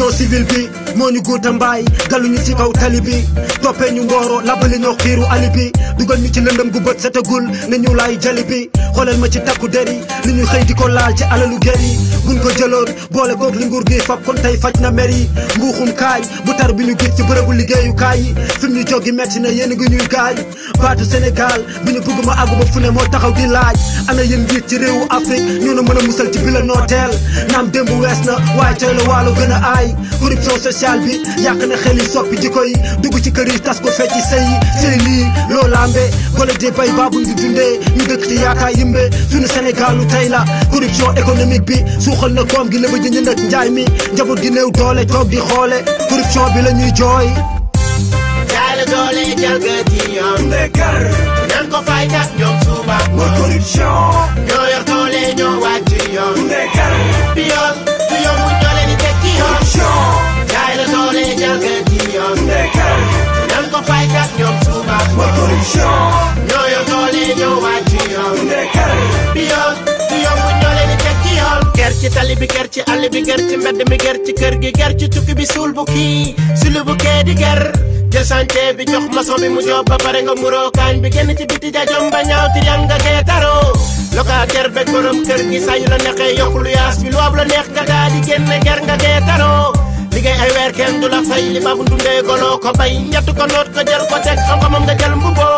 C'est moo ñu guuta mbaay daluñu ci kaw tali bi toppee ñu ngooro labali ñoo xiiru ali bi dugal ñu ci lëndëm gu bët setagul ne ñu laay jali bi xoolal ma ci takku deri li ñu xëy di ko laal ci alalu geri buñ ko jëloon boole koog li nguur gi fab kon tey faj na mer yi mbuuxum kaay bu tar bi ñu gis ci bërëbu liggéeyukaay yi fi mu ñu jógi metti na yéen ngi ñuy gaay baatu Sénégal bi ñu bëgg ma àggu ba fu ne moo taxaw di laaj ana yéen njiit ci réewu Afrique ñu ne mën a musal la nooteel naam démb wees na waaye tey la a social bi yàq na xel yi soppi jikko yi dugg ci kër yi tas ko fecc sëy yi sëy loo lambe gole di bay baabuñ di dundee ñu dëkk ci yaakaar yimbe suñu Sénégal lu tey la corruption économique bi suuxal na koom gi la ba jënd nag njaay mi njaboot gi néew doole toog di xoole corruption bi la ñuy jooy jaale doole jalgati yoon ndekar nan ko fay kat ñoom suuba corruption Kerja alibi kerja alibi kerja madam kerja kerja kerja tuh bisul buki sulu buki diger jasan cebi jok masuk bi mujo bapak rengo murokan begini ti biti jajom banyak ti yang gak taro loka kerja korup kerja sayulan ya kayo kuliah silu abla nek gak di kene kerja gak taro Ligay ay wer ken dula fay li babun dunde golo ko bay nyatu ko not ko jar ko tek am kamam ga jalum bubo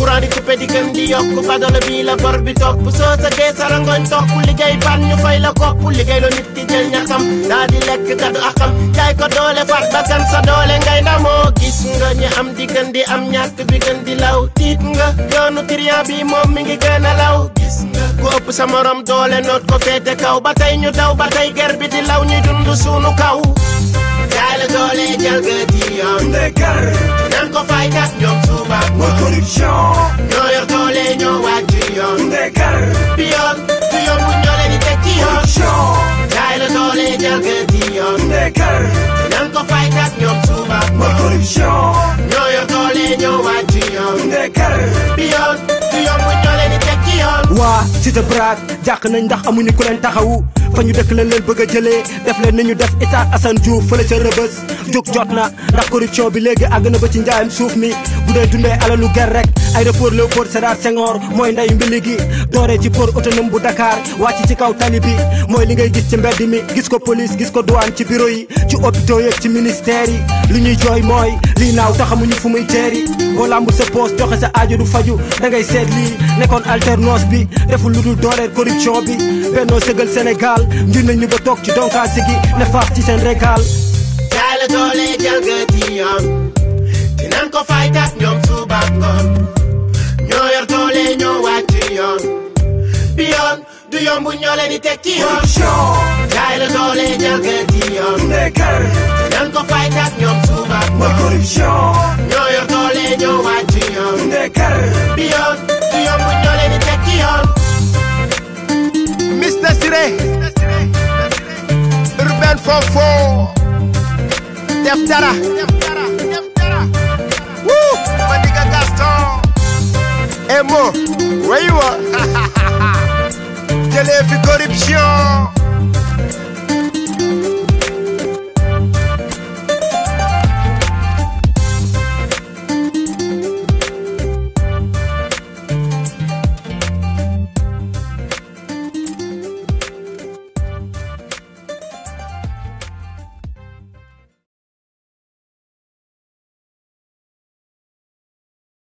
courant di coupé di gën di yokk badola bi la bor bi topp soo sa dee sarangoñ topp liggéey ban ñu fay la kopp liggéey la nit di jël ñaxam daa di lekk a axam jaay ko doole fat bakkan sa doole ngay ndamoo gis nga ñi am di gën di am ñàkk bi gën di law tiit nga yoonu triant bi moom mi ngi gën a law gis nga ku ëpp sa morom doole noot ko féete kaw ba tey ñu daw ba tey ger bi di law ñu dund suunu jaar ci yoon. bu ngay gar. bi yoon du yoon bu ñoo waa Siteu Braak. jàq nañ ndax amuñu ku taxawu fa ñu dëkk leen leen bëgg a def leen ni ñu def état Assane Diouf fële ca rëbës jóg jot na ndax corruption bi léegi àgg na ba ci njaayam suuf mi bu dee dundee alalu ger rek aéroport Léopold Sédar Senghor mooy ndeyu mbili gi dooree ci port autonome bu Dakar wàcc ci kaw tali bi mooy li ngay gis ci mbedd mi gis ko police gis ko douane ci bureau yi ci hôpitaux yeeg ci ministère li ñuy jooy mooy lii naaw taxamuñu fu muy teeri boo làmb sa poos joxe sa aajo du faju corruption bi bennoo sëgal Sénégal doole jalgati yoon ko faytaat ñoom suba ngoon ñoo yor doole ñoo wàcc yoon bi du yomb ñoo leen di teg yoon jaay la ko faytaat ñoom suba ngoon ñoo yor doole ñoo wàcc yoon yoon Four, Deftara. Deftara. Deftara. Woo! My Gaston. emo, where you at? ha! every corruption.